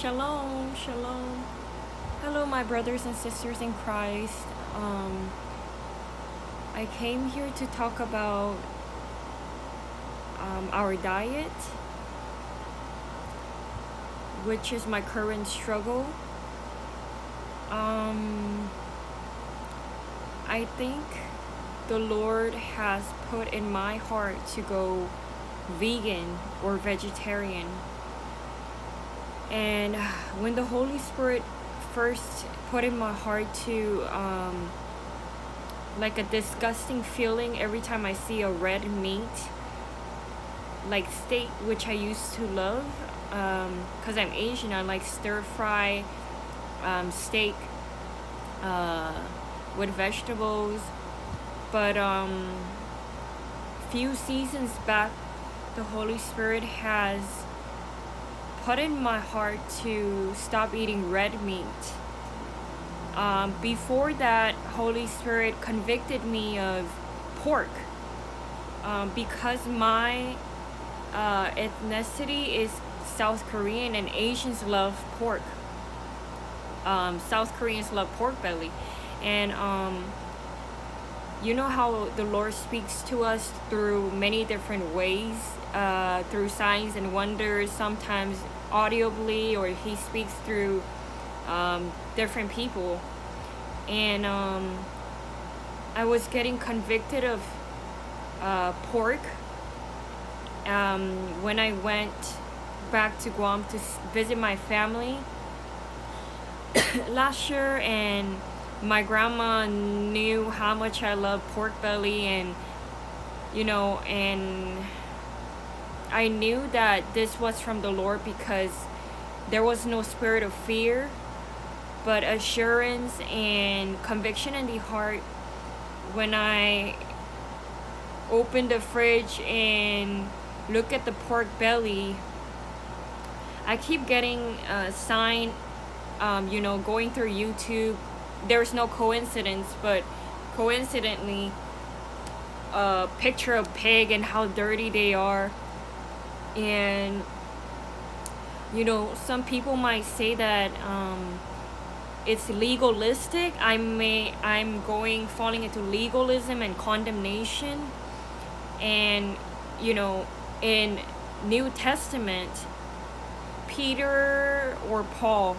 Shalom, shalom. Hello, my brothers and sisters in Christ. Um, I came here to talk about um, our diet, which is my current struggle. Um, I think the Lord has put in my heart to go vegan or vegetarian. And when the Holy Spirit first put in my heart to um, like a disgusting feeling every time I see a red meat, like steak, which I used to love, because um, I'm Asian. I like stir fry um, steak uh, with vegetables, but um, few seasons back, the Holy Spirit has put in my heart to stop eating red meat. Um, before that, Holy Spirit convicted me of pork um, because my uh, ethnicity is South Korean and Asians love pork. Um, South Koreans love pork belly, and um, you know how the Lord speaks to us through many different ways, uh, through signs and wonders, sometimes audibly, or He speaks through um, different people. And um, I was getting convicted of uh, pork um, when I went back to Guam to visit my family last year, and my grandma knew how much I love pork belly and you know and I knew that this was from the Lord because there was no spirit of fear but assurance and conviction in the heart when I opened the fridge and look at the pork belly I keep getting a sign um, you know going through YouTube there's no coincidence, but coincidentally, a picture of pig and how dirty they are. And, you know, some people might say that um, it's legalistic. I may, I'm going, falling into legalism and condemnation. And, you know, in New Testament, Peter or Paul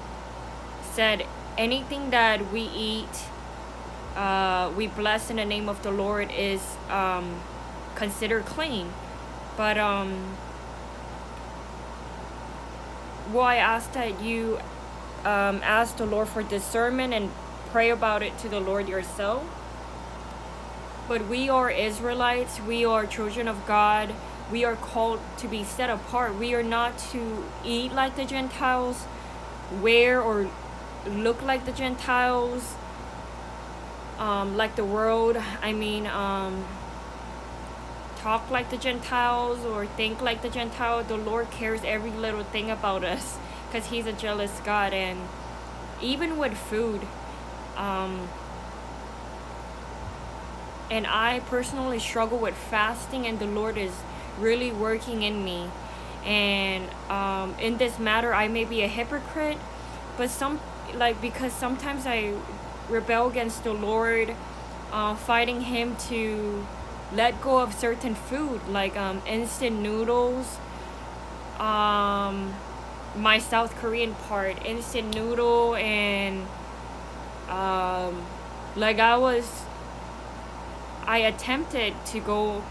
said anything that we eat, uh, we bless in the name of the Lord is um, considered clean. But um, well, I ask that you um, ask the Lord for discernment and pray about it to the Lord yourself. But we are Israelites, we are children of God, we are called to be set apart. We are not to eat like the Gentiles, wear or look like the Gentiles, um, like the world. I mean, um, talk like the Gentiles or think like the Gentile. The Lord cares every little thing about us because He's a jealous God. And even with food, um, and I personally struggle with fasting, and the Lord is really working in me. And um, in this matter, I may be a hypocrite, but some like because sometimes I rebel against the Lord, uh, fighting Him to let go of certain food like um, instant noodles. Um, my South Korean part, instant noodle, and um, like I was, I attempted to go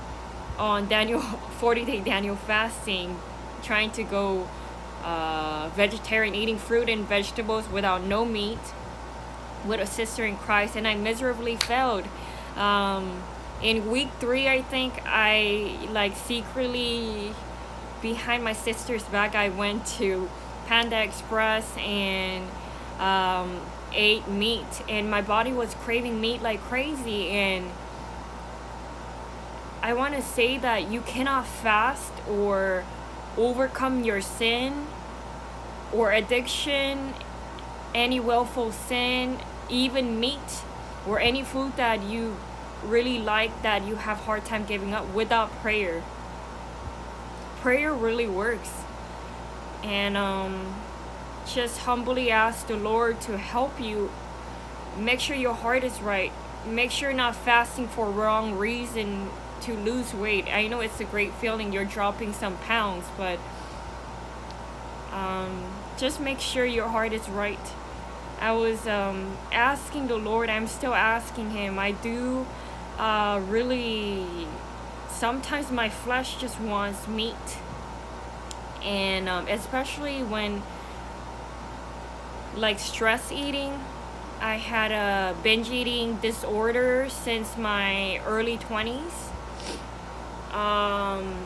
on Daniel 40 day Daniel fasting, trying to go uh, vegetarian, eating fruit and vegetables without no meat with a sister in Christ, and I miserably failed. Um, in week three, I think I like secretly behind my sister's back, I went to Panda Express and um, ate meat, and my body was craving meat like crazy. And I want to say that you cannot fast or overcome your sin or addiction, any willful sin, even meat or any food that you really like that you have hard time giving up without prayer. Prayer really works. And um just humbly ask the Lord to help you. Make sure your heart is right. Make sure you're not fasting for wrong reason to lose weight. I know it's a great feeling you're dropping some pounds, but um, just make sure your heart is right. I was um, asking the Lord, I'm still asking Him. I do uh, really, sometimes my flesh just wants meat. And um, especially when, like, stress eating, I had a binge eating disorder since my early 20s. Um,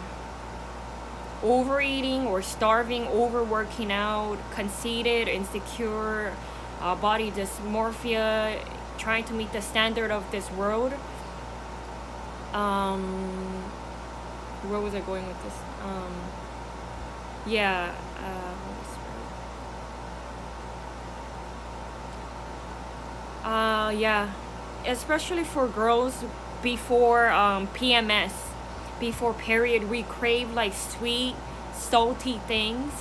overeating or starving, overworking out, conceited, insecure, uh, body dysmorphia, trying to meet the standard of this world. Um, where was I going with this? Um, yeah. Uh, uh, yeah. Especially for girls before um, PMS, before period, we crave like sweet, salty things.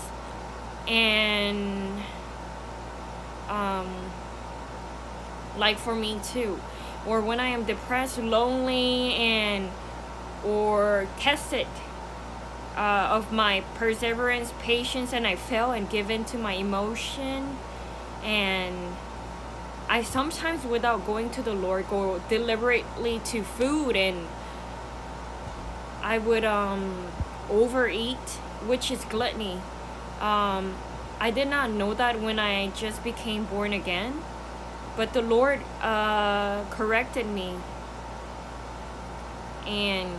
And um, like for me too or when i am depressed lonely and or tested uh, of my perseverance patience and i fail and give in to my emotion and i sometimes without going to the lord go deliberately to food and i would um overeat which is gluttony um I did not know that when I just became born again. But the Lord uh, corrected me. And,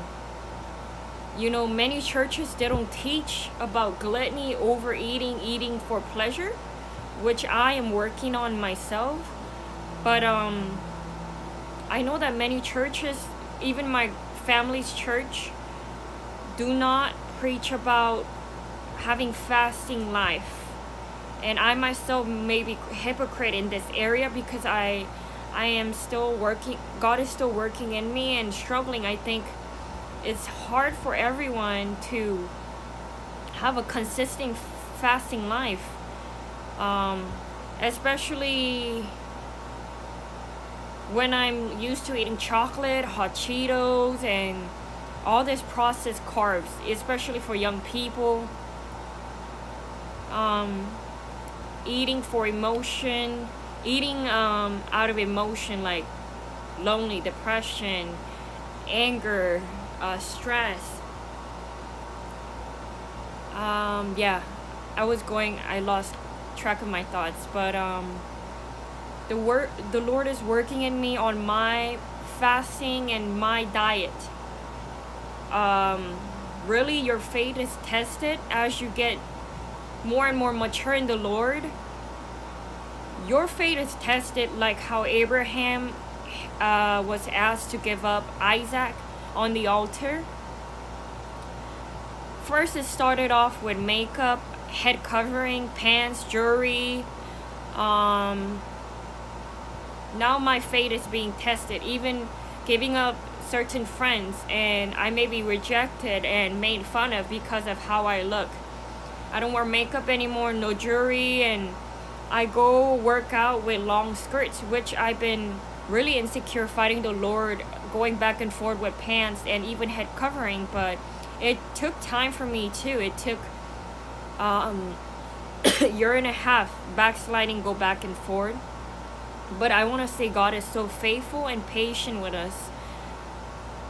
you know, many churches, they don't teach about gluttony, overeating, eating for pleasure, which I am working on myself. But um, I know that many churches, even my family's church, do not preach about having fasting life and I myself may be hypocrite in this area because I I am still working God is still working in me and struggling I think it's hard for everyone to have a consistent fasting life um, especially when I'm used to eating chocolate, hot Cheetos, and all this processed carbs, especially for young people. Um, eating for emotion, eating um, out of emotion like lonely, depression, anger, uh, stress. Um, yeah, I was going. I lost track of my thoughts, but um, the work, the Lord is working in me on my fasting and my diet. Um, really, your faith is tested as you get more and more mature in the Lord, your faith is tested like how Abraham uh, was asked to give up Isaac on the altar. First, it started off with makeup, head covering, pants, jewelry. Um, now my faith is being tested, even giving up certain friends, and I may be rejected and made fun of because of how I look. I don't wear makeup anymore, no jewelry, and I go work out with long skirts, which I've been really insecure fighting the Lord, going back and forth with pants and even head covering. But it took time for me too. It took um, a year and a half backsliding, go back and forth. But I want to say God is so faithful and patient with us.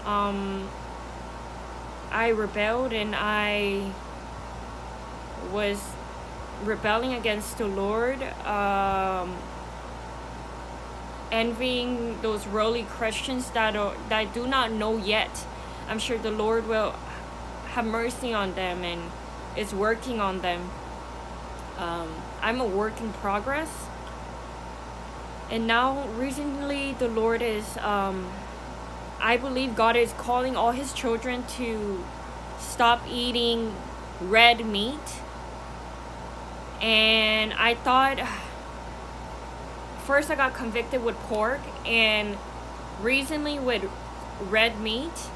Um, I rebelled and I was rebelling against the Lord, um, envying those worldly Christians that are, that do not know yet. I'm sure the Lord will have mercy on them and is working on them. Um, I'm a work in progress. And now, recently, the Lord is, um, I believe God is calling all His children to stop eating red meat and I thought first I got convicted with pork and recently with red meat.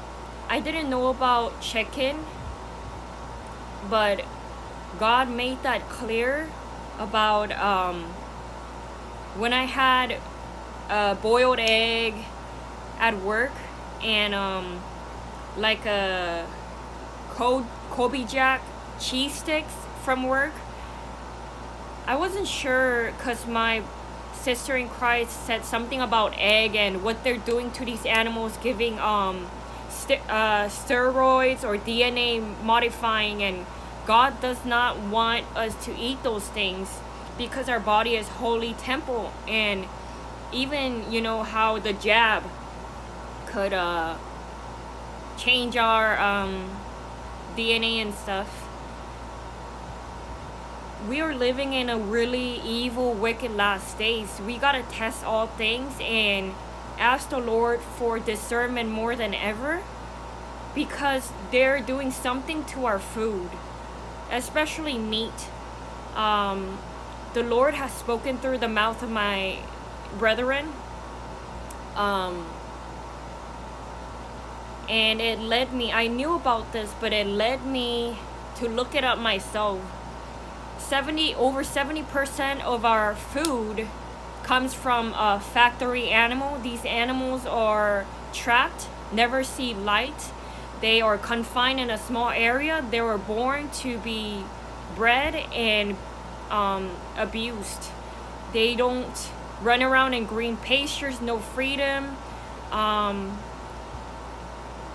I didn't know about chicken, but God made that clear about um, when I had a boiled egg at work and um, like a Colby Jack cheese sticks from work. I wasn't sure because my sister in Christ said something about egg and what they're doing to these animals, giving um, st- uh, steroids or DNA modifying, and God does not want us to eat those things because our body is holy temple, and even you know how the jab could uh, change our um, DNA and stuff we are living in a really evil, wicked last days. We gotta test all things and ask the Lord for discernment more than ever because they're doing something to our food, especially meat. Um, the Lord has spoken through the mouth of my brethren. Um, and it led me, I knew about this, but it led me to look it up myself 70 over 70% of our food comes from a factory animal. These animals are trapped, never see light. They are confined in a small area. They were born to be bred and um, abused. They don't run around in green pastures, no freedom. Um,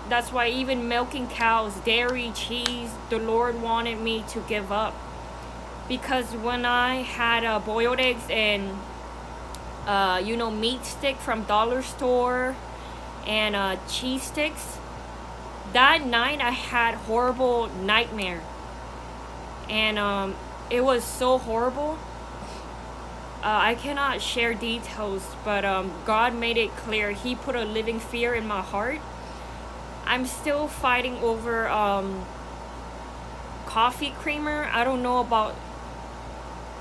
that's why even milking cows, dairy, cheese, the Lord wanted me to give up because when I had uh, boiled eggs and uh, you know meat stick from dollar store and uh, cheese sticks that night I had horrible nightmare. And um, it was so horrible. Uh, I cannot share details but um, God made it clear. He put a living fear in my heart. I'm still fighting over um, coffee creamer. I don't know about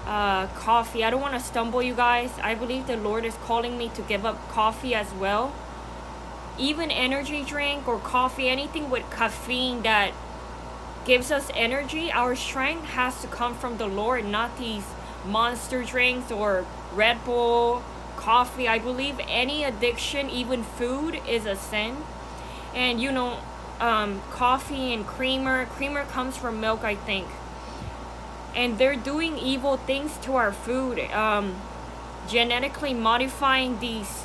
uh, coffee. I don't want to stumble you guys. I believe the Lord is calling me to give up coffee as well. Even energy drink or coffee, anything with caffeine that gives us energy, our strength has to come from the Lord, not these monster drinks or Red Bull, coffee. I believe any addiction, even food, is a sin. And you know, um, coffee and creamer, creamer comes from milk, I think and they're doing evil things to our food um, genetically modifying these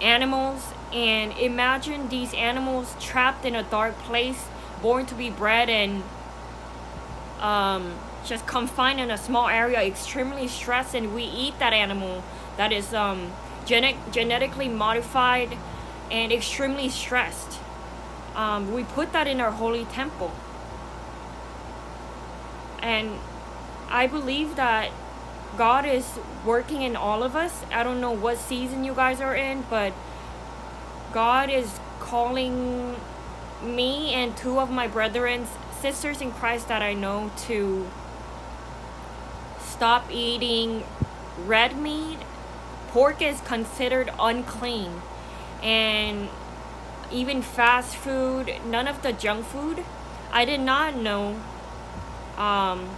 animals. And imagine these animals trapped in a dark place born to be bred and um, just confined in a small area extremely stressed. And we eat that animal that is um, genetic genetically modified and extremely stressed. Um, we put that in our holy temple. And I believe that God is working in all of us. I don't know what season you guys are in, but God is calling me and two of my brethren, sisters in Christ that I know, to stop eating red meat. Pork is considered unclean. And even fast food, none of the junk food. I did not know. Um,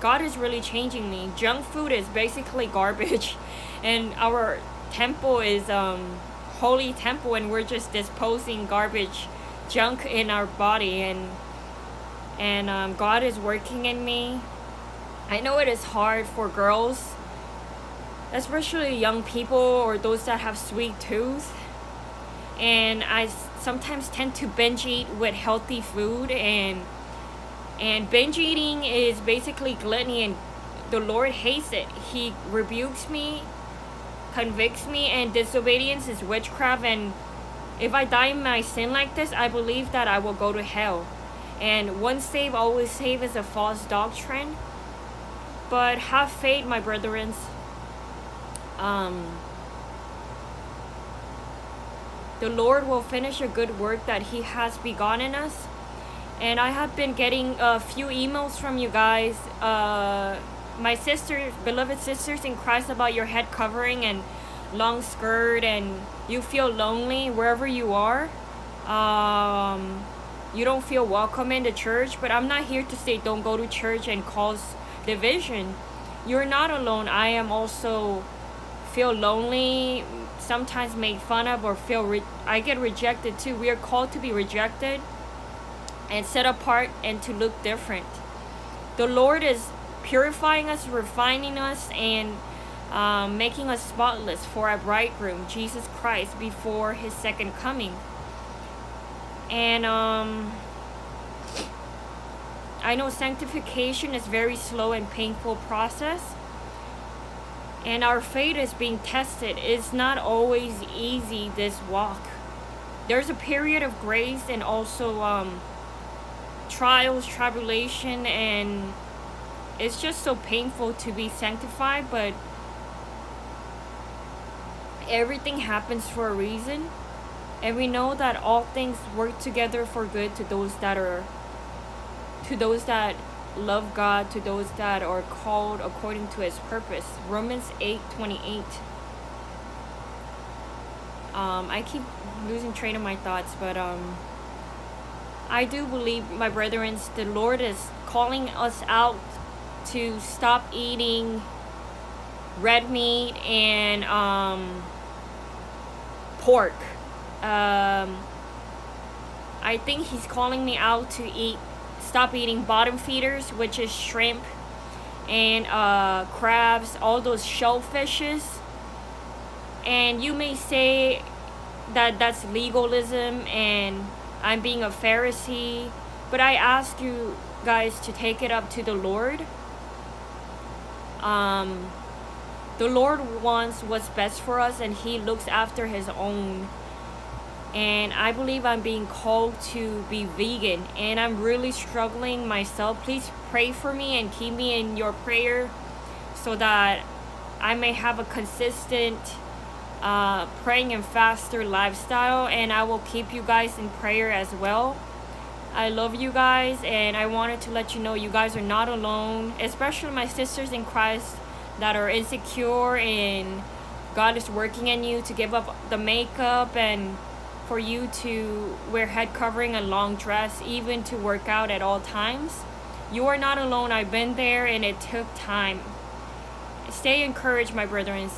God is really changing me. Junk food is basically garbage, and our temple is um holy temple, and we're just disposing garbage, junk in our body, and and um, God is working in me. I know it is hard for girls, especially young people or those that have sweet tooth, and I sometimes tend to binge eat with healthy food and and binge eating is basically gluttony, and the Lord hates it. He rebukes me, convicts me, and disobedience is witchcraft. And if I die in my sin like this, I believe that I will go to hell. And once saved, always saved is a false doctrine. But have faith, my brethren. Um, the Lord will finish a good work that He has begun in us and I have been getting a few emails from you guys, uh, my sisters, beloved sisters in Christ, about your head covering and long skirt, and you feel lonely wherever you are. Um, you don't feel welcome in the church, but I'm not here to say don't go to church and cause division. you're not alone. I am also feel lonely, sometimes made fun of, or feel re- I get rejected too. We are called to be rejected and set apart and to look different. The Lord is purifying us, refining us, and um, making us spotless for our bridegroom, Jesus Christ, before his second coming. And um, I know sanctification is very slow and painful process. And our faith is being tested. It's not always easy, this walk. There's a period of grace and also um, trials, tribulation, and it's just so painful to be sanctified, but everything happens for a reason. And we know that all things work together for good to those that are to those that love God, to those that are called according to his purpose. Romans 8 28. Um, I keep losing train of my thoughts, but um, I do believe, my brethren, the Lord is calling us out to stop eating red meat and um, pork. Um, I think He's calling me out to eat, stop eating bottom feeders, which is shrimp and uh, crabs, all those shellfishes. And you may say that that's legalism and I'm being a Pharisee, but I ask you guys to take it up to the Lord. Um, the Lord wants what's best for us, and He looks after His own. And I believe I'm being called to be vegan, and I'm really struggling myself. Please pray for me and keep me in your prayer so that I may have a consistent uh, praying and faster lifestyle and I will keep you guys in prayer as well. I love you guys and I wanted to let you know you guys are not alone, especially my sisters in Christ that are insecure and God is working in you to give up the makeup and for you to wear head covering and long dress, even to work out at all times. You are not alone. I've been there and it took time. Stay encouraged, my brethren.